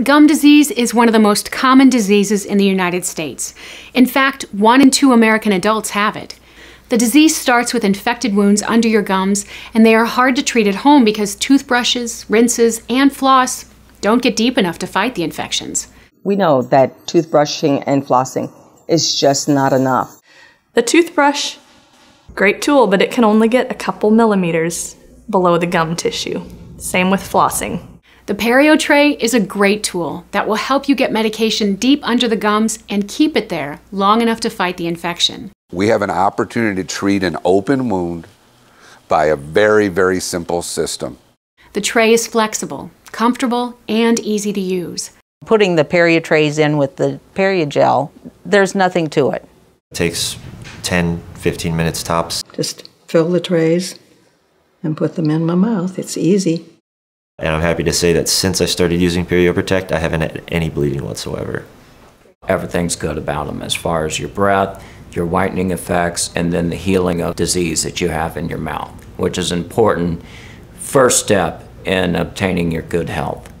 Gum disease is one of the most common diseases in the United States. In fact, one in two American adults have it. The disease starts with infected wounds under your gums, and they are hard to treat at home because toothbrushes, rinses, and floss don't get deep enough to fight the infections. We know that toothbrushing and flossing is just not enough. The toothbrush, great tool, but it can only get a couple millimeters below the gum tissue. Same with flossing. The Perio tray is a great tool that will help you get medication deep under the gums and keep it there long enough to fight the infection. We have an opportunity to treat an open wound by a very, very simple system. The tray is flexible, comfortable, and easy to use. Putting the Perio trays in with the Perio gel, there's nothing to it. It takes 10, 15 minutes tops. Just fill the trays and put them in my mouth. It's easy. And I'm happy to say that since I started using Perio Protect, I haven't had any bleeding whatsoever. Everything's good about them as far as your breath, your whitening effects, and then the healing of disease that you have in your mouth, which is important first step in obtaining your good health.